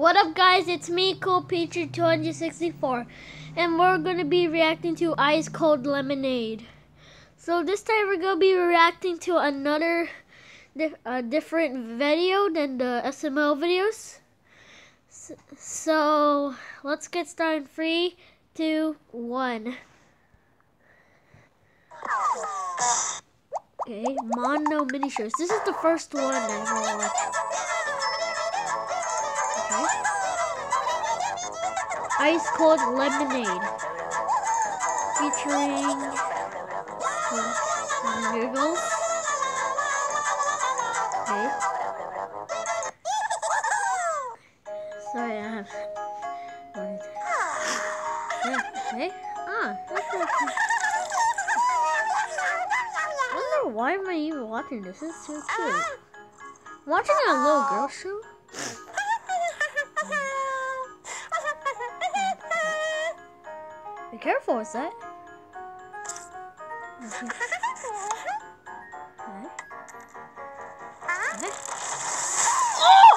What up guys, it's me, Cool Pichu 264 and we're gonna be reacting to Ice Cold Lemonade. So this time we're gonna be reacting to another uh, different video than the SML videos. So, let's get started. Three, two, one. Okay, Mondo mini shows. This is the first one I ever watched. Ice cold lemonade. Featuring noodles. Okay. Sorry, I have. Okay. Ah, I wonder why am I even watching this? This is so cute. Watching a little girl show. Is that? Okay. Okay. Oh,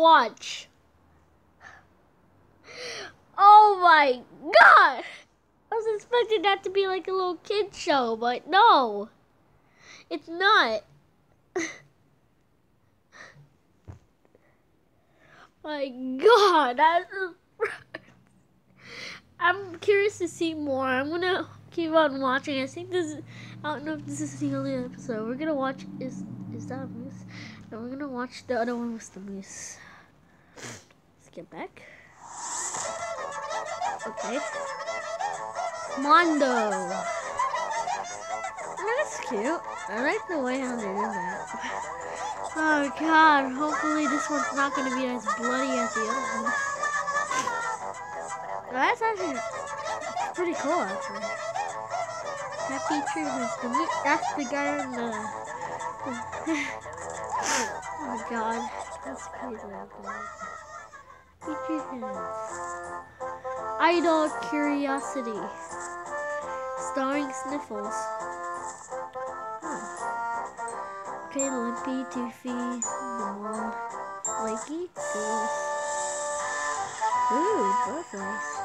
watch? Oh my god! I was expecting that to be like a little kid show, but no. It's not. my god, that's I'm curious to see more. I'm gonna keep on watching. I think this is, I don't know if this is the only episode. We're gonna watch is is that a moose? And we're gonna watch the other one with the moose. Get back. Okay. Mondo. Oh, that's cute. I like the way how they did that. Oh god, hopefully this one's not gonna be as bloody as the other one. Oh, that's actually pretty cool, actually. Happy to me. That's the guy in the. oh my god, that's crazy. Happy Christmas. Idol Curiosity. Starring Sniffles. Huh. Okay, Limpy, Toothy, the mom, Lakey, Ooh, butterflies.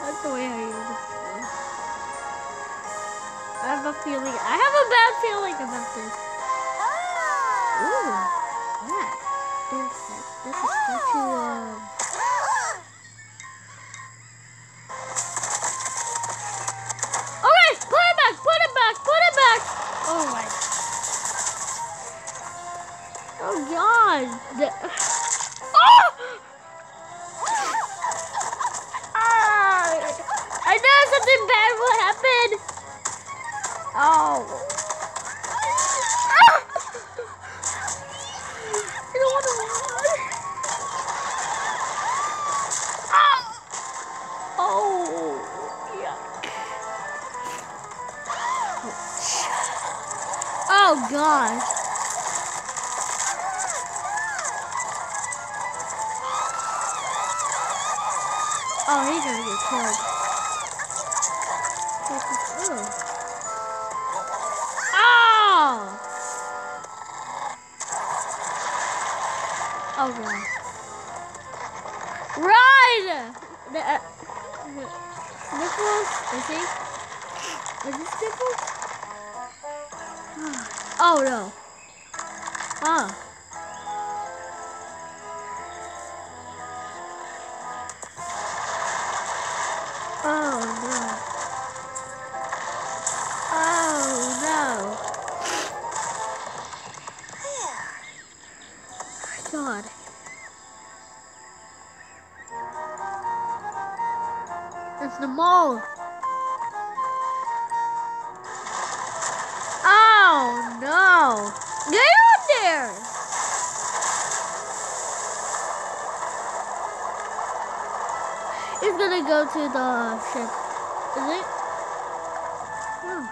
That's the way I use it. I have a feeling. I have a bad feeling about this. Ooh, that. There's that. That's a statue Sniffles? Is he? Is this? Oh no. Mall. Oh no! Get out there! He's gonna go to the ship. Is it? No.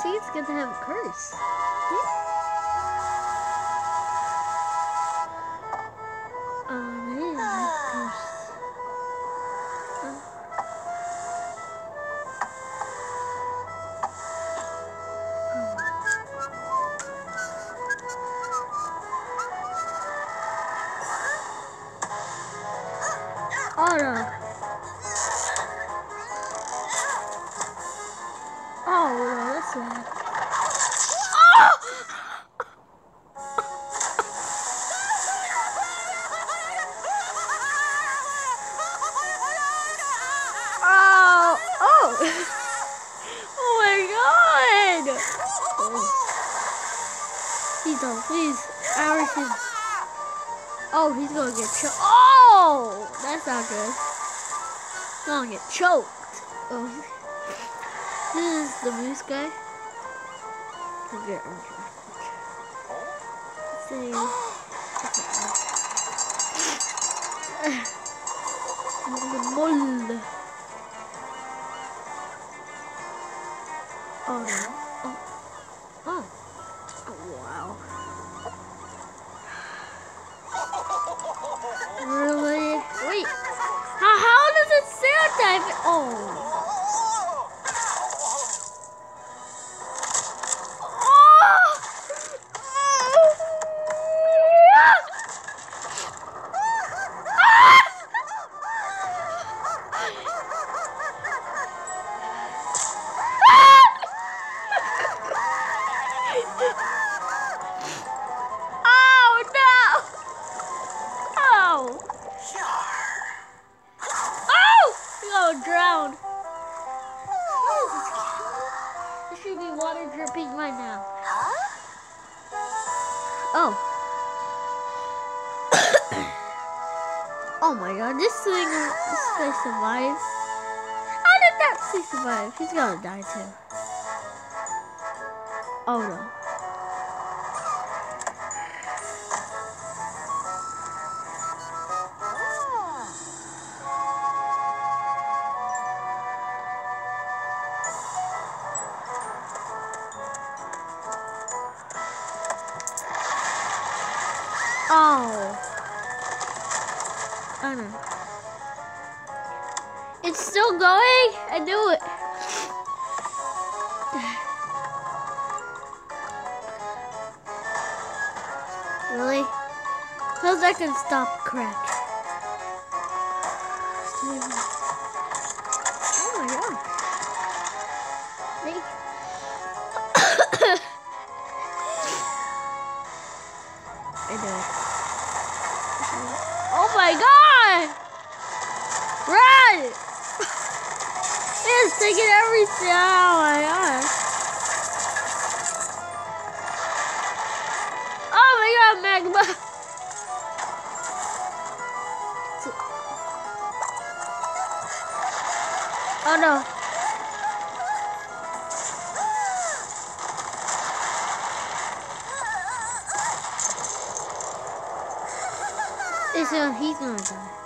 See, it's gonna have a curse. Um, Oh! My god! Oh. Please don't, please. Harrison. Oh, he's gonna get choked. Oh! That's not good. He's gonna get choked. Oh. This is the moose guy. Okay. Let's see. The mole. Oh no. Oh. Oh. Oh wow. Really? Wait. How, how does it sound? Oh. Oh thing, this guy survives. How did that thing survive? He's gonna die too. Oh no. Oh. I know. It's still going? I knew it. Really? How's that gonna stop crack? Oh my god. Magma! Oh no. He's gonna die.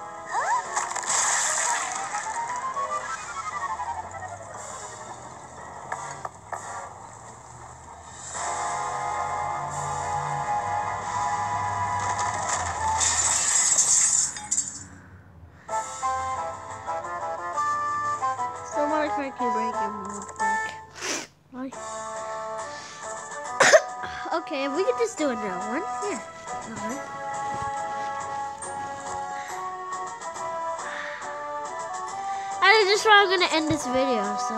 This is where I'm gonna end this video. So,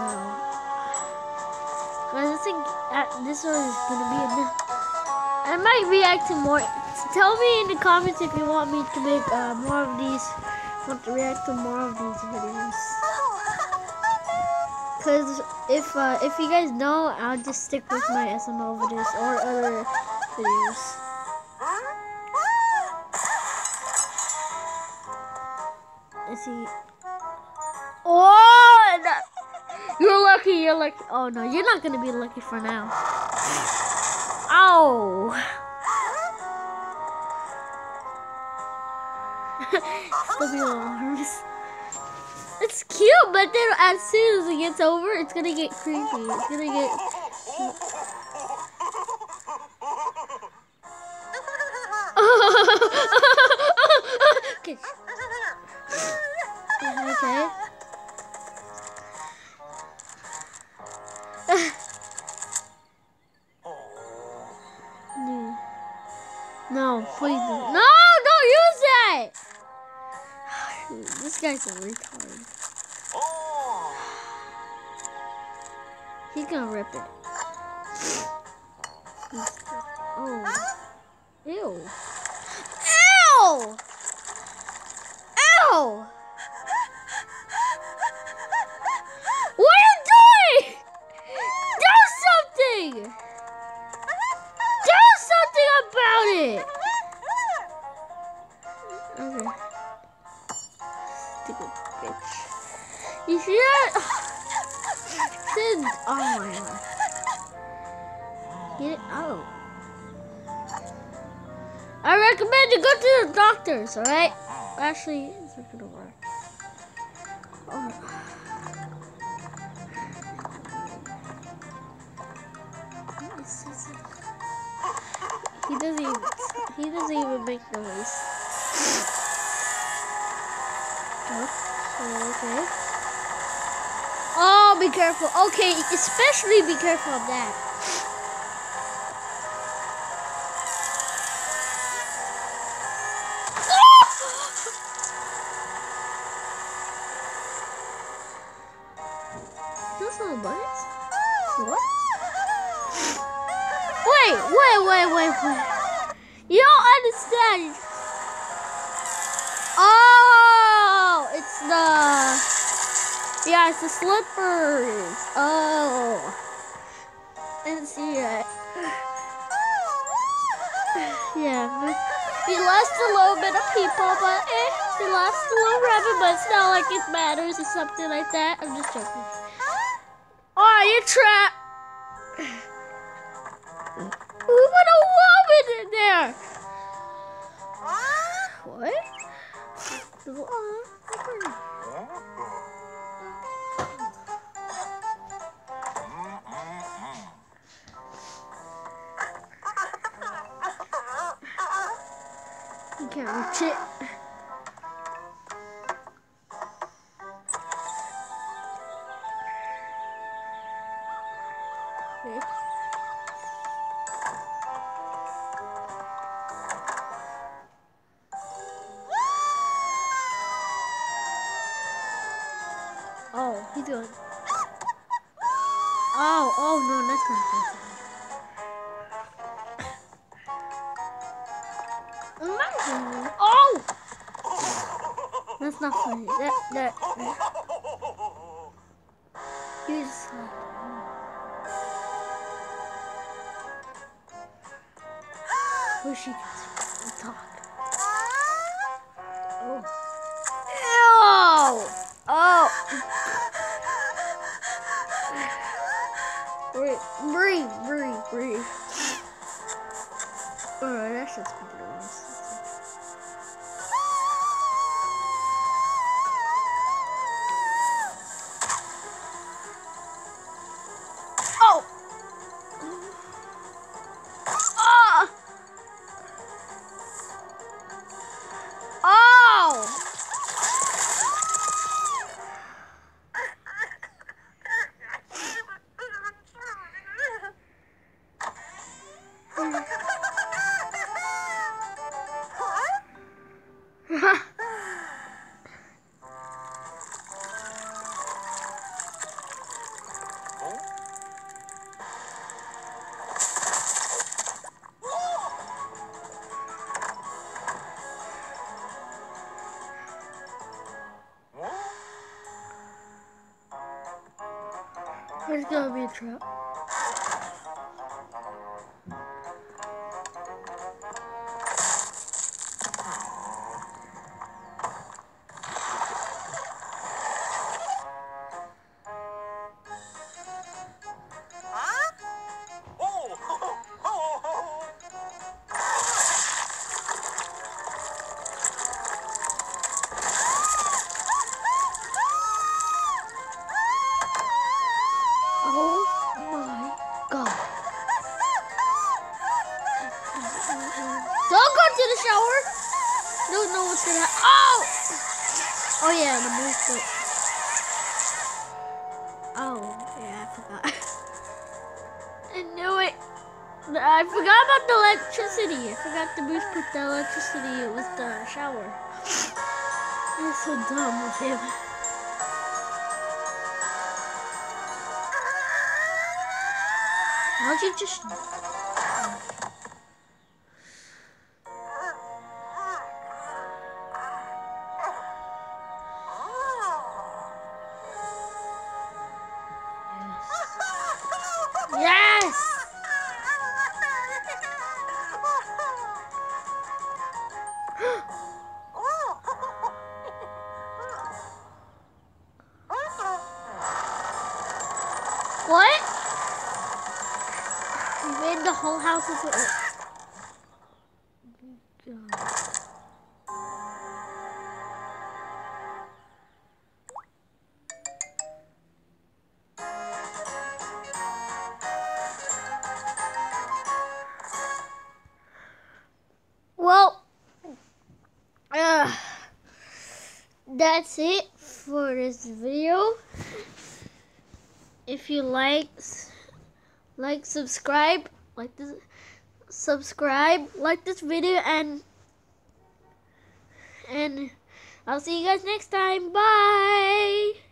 I think this one is gonna be enough. I might react to more. Tell me in the comments if you want me to make uh, more of these. Want to react to more of these videos. Cause if uh, if you guys know, I'll just stick with my SML videos or other videos. Is he? Lucky. You're lucky. Oh no, you're not gonna be lucky for now. Oh. Still be alarms. It's cute, but then as soon as it gets over, it's gonna get creepy. It's gonna get. okay. Okay. No, please. No, don't use it! This guy's a retard. He's gonna rip it. Oh. Ew. Ew! Ew! Stupid bitch. You that? Sid, oh my god. Get it out. I recommend you go to the doctors, alright? Actually, it's not gonna work. Oh. He doesn't even he doesn't even make noise. Okay. Oh, be careful. Okay, especially be careful of that. Slippers. Oh, didn't see it. Yeah, We lost a little bit of people, but eh, he lost a little rabbit, but it's not like it matters or something like that. I'm just joking. Oh, you trapped. Who put a woman in there? What? You it. Oh, he's doing. Oh, oh no, that's not good. That's not funny. That, that, that. You just. Wish she could talk. There's gonna be a trap. To the shower. Don't know what's gonna happen. Oh! Oh yeah, the boost. Oh, yeah, I forgot. I knew it. I forgot about the electricity. I forgot to boost put the electricity with the shower. I'm so dumb with him. Why'd you just... that's it for this video. If you like, like, subscribe, like this, subscribe, like this video, and and I'll see you guys next time. Bye.